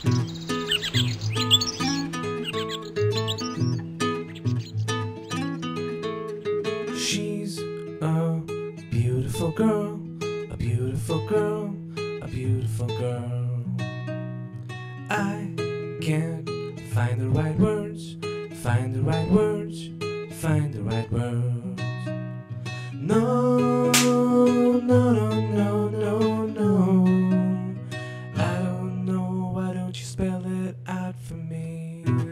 She's a beautiful girl, a beautiful girl, a beautiful girl. I can't find the right words, find the right words, find the right words. out for me.